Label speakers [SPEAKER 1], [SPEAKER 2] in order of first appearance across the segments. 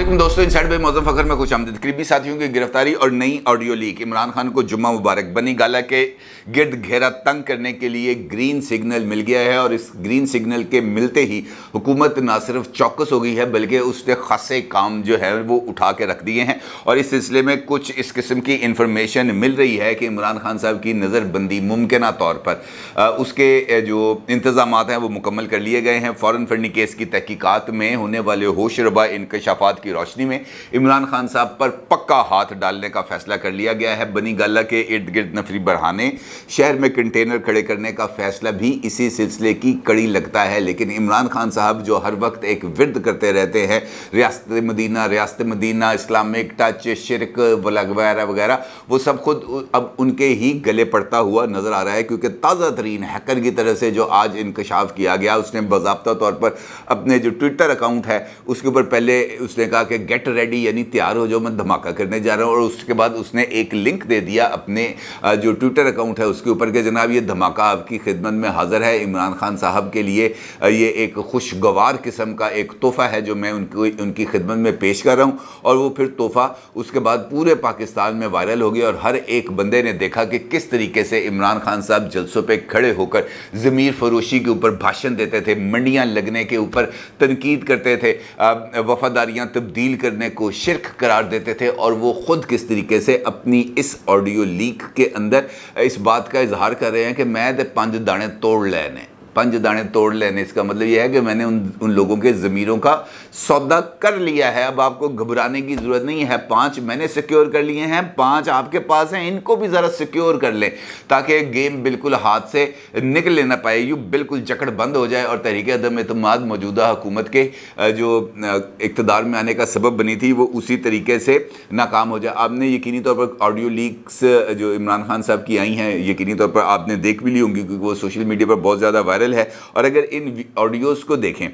[SPEAKER 1] असलम दोस्तों इन साइड में मौजम फखर में खुश आमद करीबी साथियों की गिरफ्तारी और नई ऑडियो लीक। इमरान खान को जुम्मा मुबारक। बनी गाला के गिर्द घेरा तंग करने के लिए ग्रीन सिग्नल मिल गया है और इस ग्रीन सिग्नल के मिलते ही हुकूमत ना सिर्फ़ चौकस हो गई है, बल्कि उसने खासे काम जो है वो उठा के रख दिए हैं। और इस सिलसिले में कुछ इस किस्म की इंफॉर्मेशन मिल रही है कि इमरान खान साहब की नज़रबंदी मुमकिन तौर पर। उसके जो इंतज़ाम हैं वो मुकम्मल कर लिए गए हैं। फ़ौरन फंडी केस की तहकीक़ात में होने वाले होशरबा इनकशाफात की रोशनी में इमरान खान साहब पर पक्का हाथ डालने का फैसला कर लिया गया है। बनी गाला के इर्द गिर्द नफरी बढ़ाने शहर में कंटेनर खड़े करने का फैसला भी इसी सिलसिले की कड़ी लगता है। लेकिन इमरान खान साहब जो हर वक्त एक विरद करते रहते हैं, रियासत मदीना रियासत मदीना, इस्लामिक टच, शिरक वगैरह वगैरह, वो सब खुद अब उनके ही गले पड़ता हुआ नज़र आ रहा है, क्योंकि ताज़ा तरीन हैकर की तरह से जो आज इंकशाफ किया गया, उसने बाबा तौर पर अपने जो ट्विटर अकाउंट है, उसके ऊपर पहले उसने कहा कि गेट रेडी यानी तैयार हो जो मैं धमाका करने जा रहा हूँ। और उसके बाद उसने एक लिंक दे दिया अपने जो ट्विटर अकाउंट है, उसके ऊपर के जनाब ये धमाका आपकी खिदमत में हाज़िर है। इमरान खान साहब के लिए ये एक खुशगवार किस्म का एक तोहफ़ा है जो मैं उनकी उनकी खिदमत में पेश कर रहा हूँ। और वो फिर तोहफ़ा उसके बाद पूरे पाकिस्तान में वायरल हो गया और हर एक बंदे ने देखा कि किस तरीके से इमरान खान साहब जलसों पर खड़े होकर ज़मीर फरोशी के ऊपर भाषण देते थे, मंडियाँ लगने के ऊपर तनकीद करते थे। वफादारियाँ तब्दील करने को शिरक करार देते थे और वो ख़ुद किस तरीके से अपनी इस ऑडियो लीक के अंदर इस बात का इजहार कर रहे हैं कि मैं तो पंज दाने तोड़ लेने। पंज दाने तोड़ लेने, इसका मतलब यह है कि मैंने उन उन लोगों के ज़मीरों का सौदा कर लिया है। अब आपको घबराने की ज़रूरत नहीं है, पाँच मैंने सिक्योर कर लिए हैं, पाँच आपके पास हैं, इनको भी ज़रा सिक्योर कर लें, ताकि गेम बिल्कुल हाथ से निकल लेना पाए, यू बिल्कुल जकड़ बंद हो जाए, और तहरीक अदम अतमाद मौजूदा हुकूमत के जो इकतदार में आने का सबब बनी थी, वो उसी तरीके से नाकाम हो जाए। आपने यकीनी तौर पर ऑडियो लीक्स जो इमरान खान साहब की आई हैं, यकीनी तौर पर आपने देख भी ली होंगी, क्योंकि वो सोशल मीडिया पर बहुत ज़्यादा वायरल वायरल है। और अगर इन ऑडियोज़ को देखें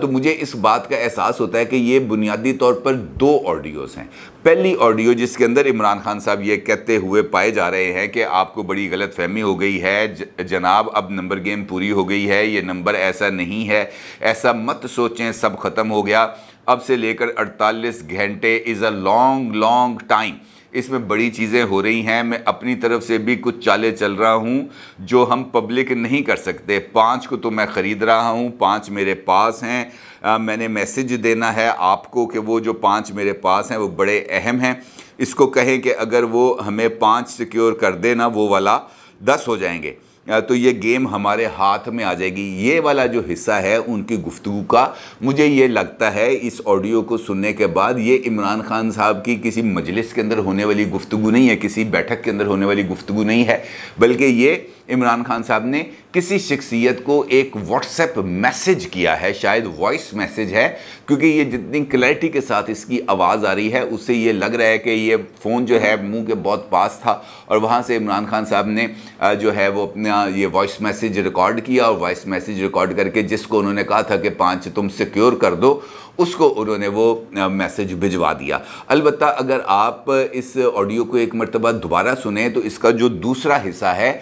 [SPEAKER 1] तो मुझे इस बात का एहसास होता है कि ये बुनियादी तौर पर दो ऑडियोज़ हैं। पहली ऑडियो जिसके अंदर इमरान खान साहब ये कहते हुए पाए जा रहे हैं कि आपको बड़ी गलत फहमी हो गई है जनाब, अब नंबर गेम पूरी हो गई है, ये नंबर ऐसा नहीं है। ऐसा मत सोचें, सब ख़त्म हो गया। अब से लेकर 48 घंटे is a long long time इसमें बड़ी चीज़ें हो रही हैं। मैं अपनी तरफ़ से भी कुछ चालें चल रहा हूँ, जो हम पब्लिक नहीं कर सकते। पाँच को तो मैं ख़रीद रहा हूँ, पाँच मेरे पास हैं। मैंने मैसेज देना है आपको कि वो जो पाँच मेरे पास हैं, वो बड़े अहम हैं। इसको कहें कि अगर वो हमें पाँच सिक्योर कर देना, वो वाला दस हो जाएँगे। तो ये गेम हमारे हाथ में आ जाएगी। ये वाला जो हिस्सा है उनकी गुफ्तु का, मुझे ये लगता है इस ऑडियो को सुनने के बाद ये इमरान खान साहब की किसी मजलिस के अंदर होने वाली गुफ्तु नहीं है, किसी बैठक के अंदर होने वाली गुफ्तु नहीं है, बल्कि ये इमरान खान साहब ने किसी शख्सियत को एक व्हाट्सएप मैसेज किया है, शायद वॉइस मैसेज है, क्योंकि ये जितनी क्लैरिटी के साथ इसकी आवाज़ आ रही है, उससे ये लग रहा है कि ये फ़ोन जो है मुँह के बहुत पास था और वहाँ से इमरान खान साहब ने जो है वो अपना ये वॉइस मैसेज रिकॉर्ड किया और वॉइस मैसेज रिकॉर्ड करके जिसको उन्होंने कहा था कि पाँच तुम सिक्योर कर दो उसको उन्होंने वो मैसेज भिजवा दिया। अलबत् अगर आप इस ऑडियो को एक मरतबा दोबारा सुने तो इसका जो दूसरा हिस्सा है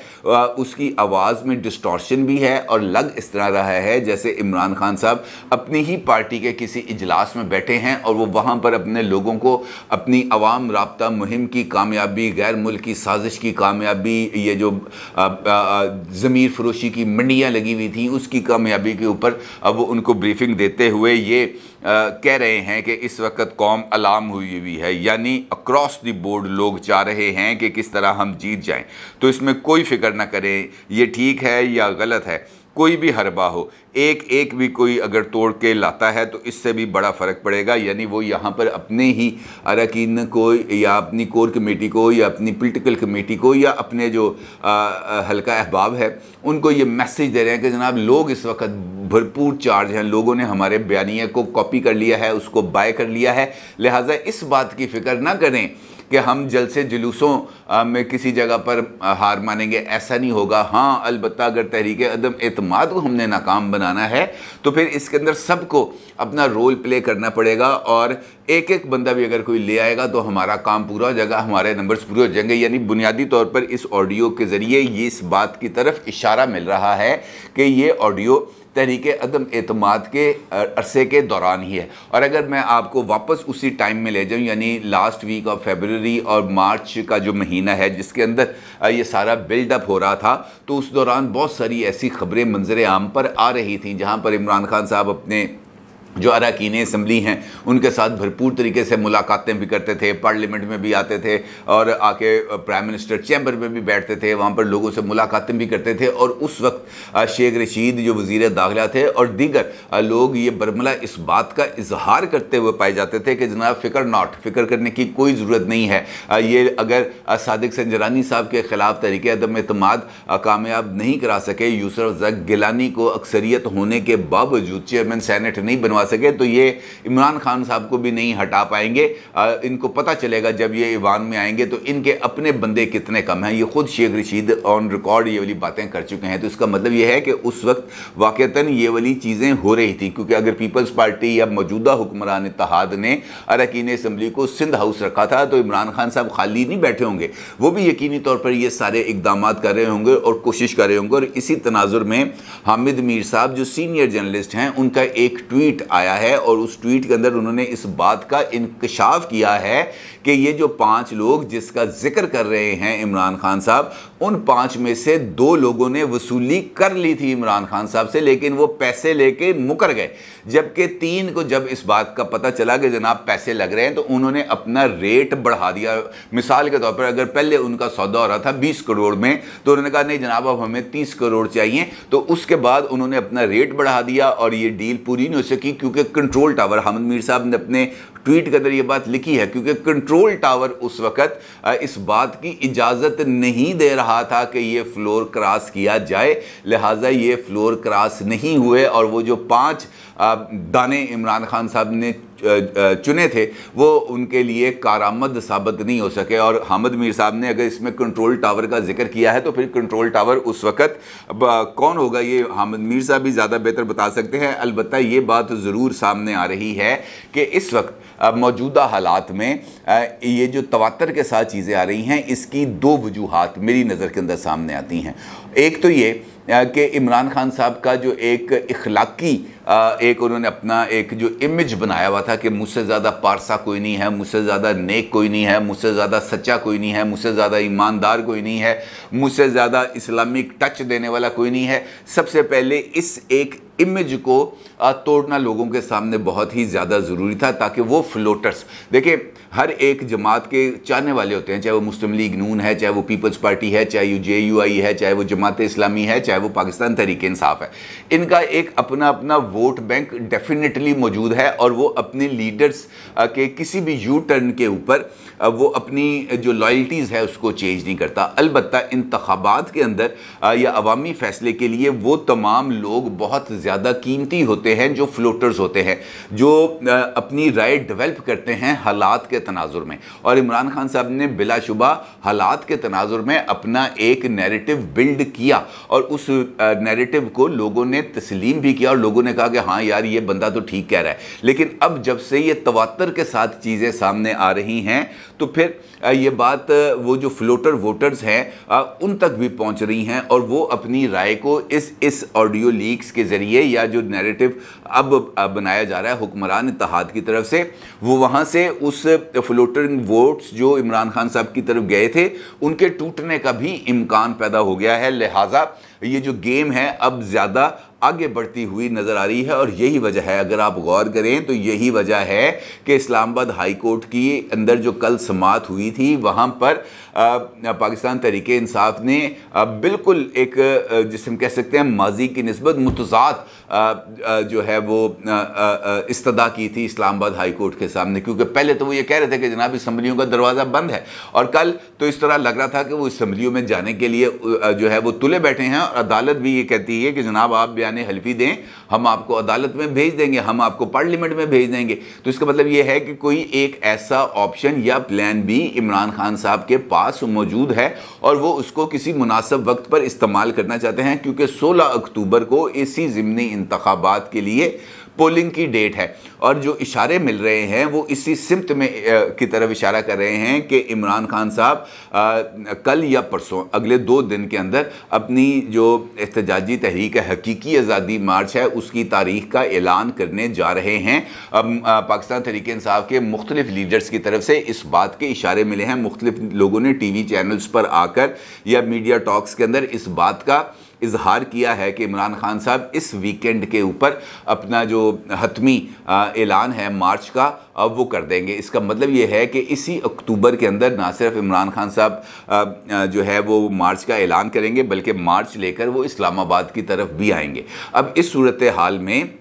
[SPEAKER 1] उसकी आवाज़ में डिस्टॉर्शन भी है और लग इस तरह रहा है, जैसे इमरान खान साहब अपनी ही पार्टी के किसी इजलास में बैठे हैं और वो वहाँ पर अपने लोगों को अपनी आवाम रबता मुहिम की कामयाबी, गैर मुल्की साजिश की कामयाबी, ये जो ज़मीर फरोशी की मंडियाँ लगी हुई थी, उसकी कामयाबी के ऊपर अब वो उनको ब्रीफिंग देते हुए ये कह रहे हैं कि इस वक्त कौम अलाम हुई हुई है, यानी अक्रॉस द बोर्ड लोग चाह रहे हैं कि किस तरह हम जीत जाएँ। तो इसमें कोई फ़िक्र ना करें, ये ठीक है या गलत है, कोई भी हरबा हो, एक एक भी कोई अगर तोड़ के लाता है तो इससे भी बड़ा फ़र्क पड़ेगा, यानी वो यहाँ पर अपने ही अरकान को या अपनी कोर कमेटी को या अपनी पोलिटिकल कमेटी को या अपने जो हल्का अहबाब है, उनको ये मैसेज दे रहे हैं कि जनाब लोग इस वक्त भरपूर चार्ज हैं। लोगों ने हमारे बयानिए को कॉपी कर लिया है, उसको बाय कर लिया है। लिहाजा इस बात की फ़िक्र ना करें कि हम जलसे जुलूसों में किसी जगह पर हार मानेंगे। ऐसा नहीं होगा। हाँ अलबत्त अगर तहरीक अदम एतमाद को हमने नाकाम बनाना है तो फिर इसके अंदर सबको अपना रोल प्ले करना पड़ेगा और एक एक बंदा भी अगर कोई ले आएगा तो हमारा काम पूरा हो जाएगा, हमारे नंबर्स पूरे हो जाएँगे। यानी बुनियादी तौर पर इस ऑडियो के ज़रिए ये इस बात की तरफ़ इशारा मिल रहा है कि ये ऑडियो तहरीक अदम अतमाद के अरसे के दौरान ही है। और अगर मैं आपको वापस उसी टाइम में ले जाऊँ, यानी लास्ट वीक ऑफ़ फेबररी और मार्च का जो महीना है, जिसके अंदर ये सारा बिल्डअप हो रहा था तो उस दौरान बहुत सारी ऐसी खबरें मंजर आम पर आ रही थी, जहाँ पर इमरान खान साहब अपने जो अरकान असम्बली हैं, उनके साथ भरपूर तरीके से मुलाकातें भी करते थे, पार्लियामेंट में भी आते थे और आके प्राइम मिनिस्टर चैम्बर में भी बैठते थे, वहाँ पर लोगों से मुलाकातें भी करते थे और उस वक्त शेख रशीद जो वज़ीर दाखिला थे और दीगर लोग ये बरमला इस बात का इजहार करते हुए पाए जाते थे कि जनाब फ़िक्र नॉट, फ़िक्र करने की कोई ज़रूरत नहीं है। ये अगर सदक संजरानी साहब के ख़िलाफ़ तरीके अदम अतमाद कामयाब नहीं करा सके, यूसफ जक गिलानी को अक्सरियत होने के बावजूद चेयरमैन सैनट नहीं बनवा सके तो ये इमरान खान साहब को भी नहीं हटा पाएँगे। इनको पता चलेगा जब ये ईवान में आएँगे तो इनके अपने बंदे कितने कम हैं। ये खुद शेख रशीद ऑन रिकॉर्ड ये वाली बातें कर चुके हैं तो इसका मतलब ये है कि उस वक्त वाक़ता ये वाली चीज़ें हो रही थी, क्योंकि अगर पीपल्स पार्टी या मौजूदा हुक्मरान इतिहाद ने अरकान असम्बली को सिंध हाउस रखा था तो इमरान खान साहब खाली नहीं बैठे होंगे। वो भी यकीनी तौर पर ये सारे इकदाम कर रहे होंगे और कोशिश कर रहे होंगे, और इसी तनाजुर में हामिद मीर साहब, जो सीनियर जर्नलिस्ट हैं, उनका एक ट्वीट आया है और उस ट्वीट के अंदर उन्होंने इस बात का इंकशाफ किया है कि ये जो पाँच लोग जिसका ज़िक्र कर रहे हैं इमरान खान साहब, उन पाँच में से दो लोगों ने वसूली कर ली थी इमरान खान साहब से, लेकिन वो पैसे लेके मुकर गए। जबकि तीन को जब इस बात का पता चला कि जनाब पैसे लग रहे हैं तो उन्होंने अपना रेट बढ़ा दिया। मिसाल के तौर पर अगर पहले उनका सौदा हो रहा था बीस करोड़ में तो उन्होंने कहा, नहीं जनाब, अब हमें तीस करोड़ चाहिए। तो उसके बाद उन्होंने अपना रेट बढ़ा दिया और ये डील पूरी नहीं हो सकी। क्योंकि कंट्रोल टावर हमद मीर साहब ने अपने ट्वीट के अंदर ये बात लिखी है, क्योंकि कंट्रोल टावर उस वक्त इस बात की इजाज़त नहीं दे रहा था कि ये फ्लोर क्रॉस किया जाए। लिहाजा ये फ्लोर क्रॉस नहीं हुए और वो जो पाँच दाने इमरान खान साहब ने चुने थे, वो उनके लिए कारामद साबित नहीं हो सके। और हामद मीर साहब ने अगर इसमें कंट्रोल टावर का ज़िक्र किया है तो फिर कंट्रोल टावर उस वक़्त कौन होगा? ये हामद मीर साहब भी ज़्यादा बेहतर बता सकते हैं। अलबत्त ये बात ज़रूर सामने आ रही है कि इस वक्त मौजूदा हालात में ये जो तवातर के साथ चीज़ें आ रही हैं, इसकी दो वजूहत मेरी नज़र के अंदर सामने आती हैं। एक तो ये कि इमरान खान साहब का जो एक इखलाकी एक उन्होंने अपना एक जो इमेज बनाया हुआ था कि मुझसे ज़्यादा पारसा कोई नहीं है, मुझसे ज़्यादा नेक कोई नहीं है, मुझसे ज़्यादा सच्चा कोई नहीं है, मुझसे ज़्यादा ईमानदार कोई नहीं है, मुझसे ज़्यादा इस्लामिक टच देने वाला कोई नहीं है। सबसे पहले इस एक इमेज को तोड़ना लोगों के सामने बहुत ही ज़्यादा ज़रूरी था ताकि वो फ्लोटर्स देखिए, हर एक जमात के चाहने वाले होते हैं, चाहे वो मुस्लिम लीग नून है, चाहे वो पीपल्स पार्टी है, चाहे वो जे यू आई है, चाहे वो जमात इस्लामी है, चाहे वो पाकिस्तान तरीके इंसाफ है। इनका एक अपना अपना वोट बैंक डेफिनेटली मौजूद है और वो अपने लीडर्स के किसी भी यू टर्न के ऊपर वो अपनी जो लॉयल्टीज़ है उसको चेंज नहीं करता। अलबत् इंतबात के अंदर या अवामी फ़ैसले के लिए वो तमाम लोग बहुत ज़्यादा कीमती होते हैं जो फ्लोटर्स होते हैं, जो अपनी राय डेवलप करते हैं हालात के तनाजुर में। और इमरान खान साहब ने बिलाशुबा हालात के तनाजुर में अपना एक नैरेटिव बिल्ड किया और उस नैरेटिव को लोगों ने तस्लीम भी किया और लोगों ने कहा कि हाँ यार, ये बंदा तो ठीक कह रहा है। लेकिन अब जब से ये तवातर के साथ चीज़ें सामने आ रही हैं तो फिर ये बात वो जो फ्लोटर वोटर्स हैं उन तक भी पहुँच रही हैं और वो अपनी राय को इस इस ऑडियो लीक्स के ज़रिए या जो नैरेटिव अब बनाया जा रहा है हुक्मरान इतिहाद की तरफ़ से, वो वहाँ से उस फ्लोटरिंग वोट्स जो इमरान खान साहब की तरफ़ गए थे, उनके टूटने का भी इम्कान पैदा हो गया है। लिहाजा ये जो गेम है, अब ज़्यादा आगे बढ़ती हुई नज़र आ रही है और यही वजह है, अगर आप गौर करें तो यही वजह है कि इस्लामाबाद हाई कोर्ट की अंदर जो कल समात हुई थी, वहाँ पर पाकिस्तान तरीके इंसाफ ने बिल्कुल एक जिसम कह सकते हैं, माजी की नस्बत, मुतजाद जो है वो इस्तदा की थी इस्लामाबाद हाई कोर्ट के सामने। क्योंकि पहले तो वो ये कह रहे थे कि जनाब इसम्बलियों का दरवाज़ा बंद है और कल तो इस तरह लग रहा था कि वो इसम्बलियों में जाने के लिए जो है वो तुले बैठे हैं और अदालत भी ये कहती है कि जनाब आप बयान हल्फी दें, हम आपको अदालत में भेज देंगे, हम आपको पार्लियामेंट में भेज देंगे। तो इसका मतलब यह है कि कोई एक ऐसा ऑप्शन या प्लान भी इमरान खान साहब के पास मौजूद है और वो उसको किसी मुनासिब वक्त पर इस्तेमाल करना चाहते हैं, क्योंकि 16 अक्टूबर को इसी जिमनी इंतबात के लिए पोलिंग की डेट है। और जो इशारे मिल रहे हैं, वो इसी सिमत में की तरफ़ इशारा कर रहे हैं कि इमरान खान साहब कल या परसों, अगले दो दिन के अंदर अपनी जो एहतजाजी तहरीक है, हकीकी आज़ादी मार्च है, उसकी तारीख का ऐलान करने जा रहे हैं। अब पाकिस्तान तहरीक इंसाफ के मुख्तलिफ़ लीडर्स की तरफ़ से इस बात के इशारे मिले हैं। मुख्तलिफ़ लोगों ने टी वी चैनल्स पर आकर या मीडिया टॉक्स के अंदर इस बात का इजहार किया है कि इमरान खान साहब इस वीकेंड के ऊपर अपना जो हतमी ऐलान है मार्च का अब वो कर देंगे। इसका मतलब ये है कि इसी अक्टूबर के अंदर ना सिर्फ़ इमरान खान साहब जो है वो मार्च का ऐलान करेंगे, बल्कि मार्च लेकर वो इस्लामाबाद की तरफ़ भी आएँगे। अब इस सूरत हाल में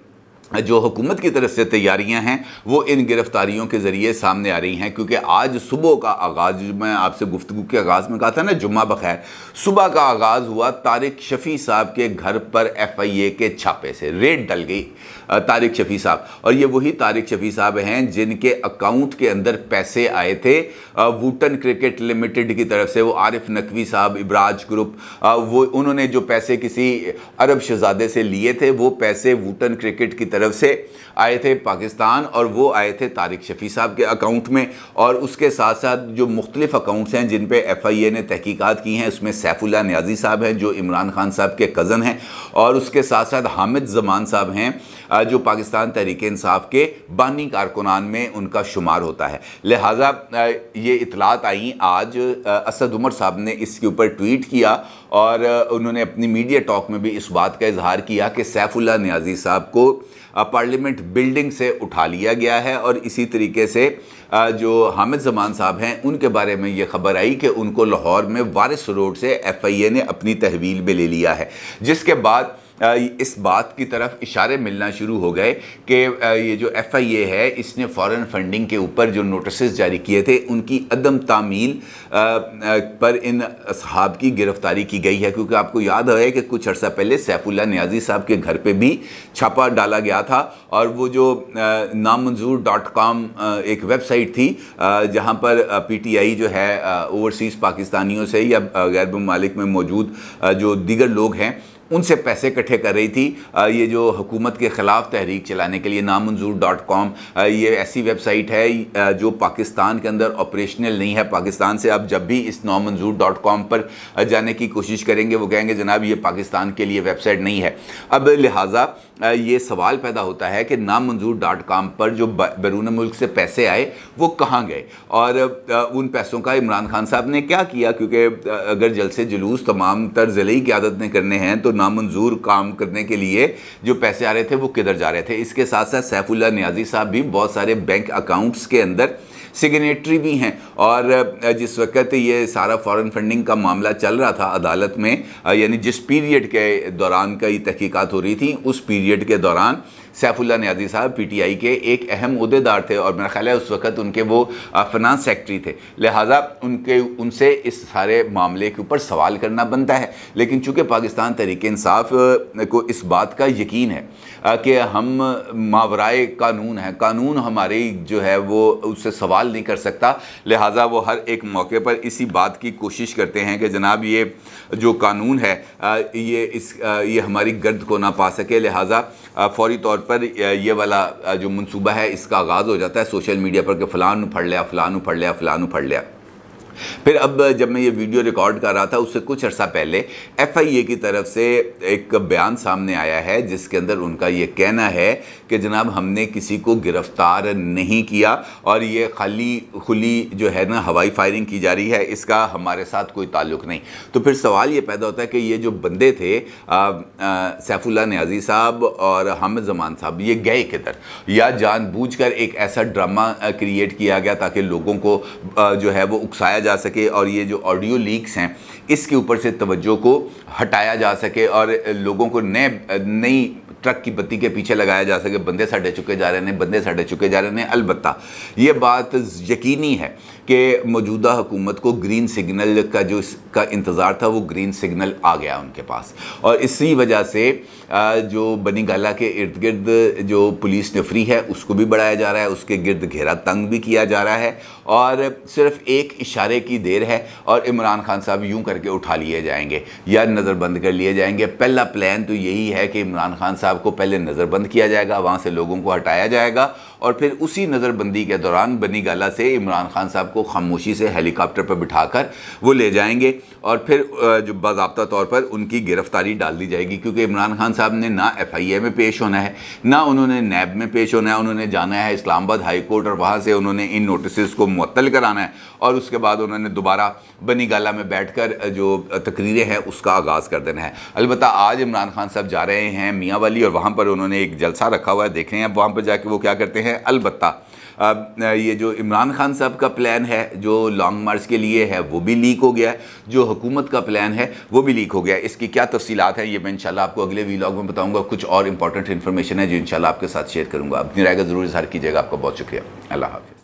[SPEAKER 1] जो हुकूमत की तरफ़ से तैयारियाँ हैं, वो इन गिरफ्तारियों के ज़रिए सामने आ रही हैं, क्योंकि आज सुबह का आगाज़, मैं आपसे गुफ्तु के आगाज़ में कहा था ना, जुम्मा बखैर, सुबह का आगाज़ हुआ, तारिक शफ़ी साहब के घर पर एफ़ आई ए के छापे से रेड डल गई तारिक शफ़ी साहब। और ये वही तारिक शफ़ी साहब हैं, जिनके अकाउंट के अंदर पैसे आए थे वूटन क्रिकेट लिमिटेड की तरफ़ से, वो आरिफ नकवी साहब, इबराज ग्रुप वो, उन्होंने जो पैसे किसी अरब शहजादे से लिए थे, वो पैसे वूटन क्रिकेट की से आए थे पाकिस्तान और वो आए थे तारिक शफ़ी साहब के अकाउंट में और उसके साथ साथ जो मुख्तलिफ़ अकाउंट्स हैं जिन पे एफ़ आई ए ने तहकीक़ात की हैं, उसमें सैफुल्ला न्याजी साहब हैं, जो इमरान खान साहब के कज़न हैं और उसके साथ साथ हामिद जमान साहब हैं जो पाकिस्तान तहरीक इंसाफ के बानी कारकुनान में उनका शुमार होता है। लिहाजा ये इतलात आई आज असद उमर साहब ने इसके ऊपर ट्वीट किया और उन्होंने अपनी मीडिया टॉक में भी इस बात का इजहार किया कि सैफुल्ला न्याजी साहब को पार्लियामेंट बिल्डिंग से उठा लिया गया है और इसी तरीके से जो हामिद जमान साहब हैं, उनके बारे में ये खबर आई कि उनको लाहौर में वारिस रोड से एफ़ आई ए ने अपनी तहवील में ले लिया है। जिसके बाद इस बात की तरफ़ इशारे मिलना शुरू हो गए कि ये जो एफ़ आई ए है, इसने फ़ॉरन फंडिंग के ऊपर जो नोटिस जारी किए थे, उनकी अदम तामील पर इन असहाब की गिरफ्तारी की गई है। क्योंकि आपको याद है कि कुछ अर्सा पहले सैफुल्ला न्याजी साहब के घर पर भी छापा डाला गया था और वो जो नामंजूर डॉट कॉम एक वेबसाइट थी जहाँ पर पी टी आई जो है ओवरसीज़ पाकिस्तानियों से या गैर ममालिक में मौजूद जो दीगर लोग हैं उनसे पैसे इकट्ठे कर रही थी। ये जो हुकूमत के ख़िलाफ़ तहरीक चलाने के लिए नामंजूर डॉट कॉम ये ऐसी वेबसाइट है जो पाकिस्तान के अंदर ऑपरेशनल नहीं है। पाकिस्तान से आप जब भी इस नामंजूर डॉट कॉम पर जाने की कोशिश करेंगे, वो कहेंगे, जनाब, ये पाकिस्तान के लिए वेबसाइट नहीं है। अब लिहाजा ये सवाल पैदा होता है कि नामंजूर डॉट कॉम पर जो बैरून मुल्क से पैसे आए, वो कहाँ गए? और उन पैसों का इमरान खान साहब ने क्या किया? क्योंकि अगर जलसे जुलूस तमाम तर ज़िले की आदत ने करने हैं तो नामंजूर काम करने के लिए जो पैसे आ रहे थे, वो किधर जा रहे थे? इसके साथ साथ सैफुल्ला न्याजी साहब भी बहुत सारे बैंक अकाउंट्स के अंदर सिग्नेटरी भी हैं। और जिस वक्त ये सारा फॉरेन फंडिंग का मामला चल रहा था अदालत में यानी जिस पीरियड के दौरान कई तहकीकत हो रही थी, उस पीरियड के दौरान सैफुल्ला न्याजी साहब, पीटीआई के एक अहम अहदेदार थे और मेरा ख्याल है उस वक्त उनके वो फिनांस सेक्रेटरी थे। लिहाजा उनके, उनसे इस सारे मामले के ऊपर सवाल करना बनता है। लेकिन चूँकि पाकिस्तान तहरीक इंसाफ को इस बात का यकीन है कि हम, मावराए कानून है। कानून हमारी जो है वो उससे सवाल नहीं कर सकता। लिहाजा वो हर एक मौके पर इसी बात की कोशिश करते हैं कि जनाब ये जो कानून है ये इस ये हमारी गर्द को ना पा सके। लिहाजा फौरी तौर पर ये वाला जो मनसूबा है, इसका आगाज़ हो जाता है। सोशल मीडिया पर कि फ़लान उफड़ लिया, फ़लान फड़ लिया, फ़लान उफड़ लिया। फिर अब जब मैं ये वीडियो रिकॉर्ड कर रहा था, उससे कुछ अर्सा पहले एफआईए की तरफ़ से एक बयान सामने आया है, जिसके अंदर उनका ये कहना है कि जनाब, हमने किसी को गिरफ़्तार नहीं किया और ये खाली खुली जो है ना, हवाई फायरिंग की जा रही है, इसका हमारे साथ कोई ताल्लुक नहीं। तो फिर सवाल ये पैदा होता है कि ये जो बंदे थे सैफुल्ला न्याजी साहब और हामिद जमान साहब, ये गए किधर? या जानबूझकर एक ऐसा ड्रामा क्रिएट किया गया ताकि लोगों को जो है वो उकसाया जा सके और ये जो ऑडियो लीक्स हैं, इसके ऊपर से तवज्जो को हटाया जा सके और लोगों को नए, नई ट्रक की बत्ती के पीछे लगाया जा सके। बंदे साढ़े चुके जा रहे हैं बंदे साढ़े चुके जा रहे हैं अलबत् ये बात यकीनी है कि मौजूदा हुकूमत को ग्रीन सिग्नल का जो इसका इंतज़ार था, वो ग्रीन सिग्नल आ गया उनके पास। और इसी वजह से जो बनी गाला के इर्द गिर्द जो पुलिस नफरी है, उसको भी बढ़ाया जा रहा है, उसके गिर्द घेरा तंग भी किया जा रहा है और सिर्फ़ एक इशारे की देर है और इमरान खान साहब यूँ करके उठा लिए जाएँगे या नज़रबंद कर लिए जाएँगे। पहला प्लान तो यही है कि इमरान खान साहब को पहले नज़रबंद किया जाएगा, वहाँ से लोगों को हटाया जाएगा और फिर उसी नज़रबंदी के दौरान बनी गाला से इमरान खान साहब को खामोशी से हेलीकॉप्टर पर बिठाकर वो ले जाएँगे और फिर जो बाबा तौर पर उनकी गिरफ्तारी डाल दी जाएगी, क्योंकि इमरान खान साहब ने ना एफ़ आई ए में पेश होना है, ना उन्होंने नैब में पेश होना है, उन्होंने जाना है इस्लामाबाद हाई कोर्ट और वहाँ से उन्होंने इन नोटिस को मुअत्तल कराना है और उसके बाद उन्होंने दोबारा बनी गाला में बैठ कर जो तकरीरें हैं उसका आगाज़ कर देना है। अलबत् आज इमरान खान साहब जा रहे हैं मियाँ वाली और वहाँ पर उन्होंने एक जलसा रखा हुआ है, देख रहे हैं वहाँ पर जाके वो क्या करते हैं? अलबत् ये जो इमरान खान साहब का प्लान है, जो लॉन्ग मार्च के लिए है, वो भी लीक हो गया है। जो हुकूमत का प्लान है, वो भी लीक हो गया है। इसकी क्या तफसीत है, ये मैं इंशाल्लाह आपको अगले वीलॉग में बताऊँगा। कुछ और इंपॉर्टेंट इन्फॉर्मेशन है जो इंशाल्लाह आपके साथ शेयर करूँगा। अपनी राय का ज़रूर इजहार कीजिएगा। आपका बहुत शुक्रिया। अल्लाह हाफि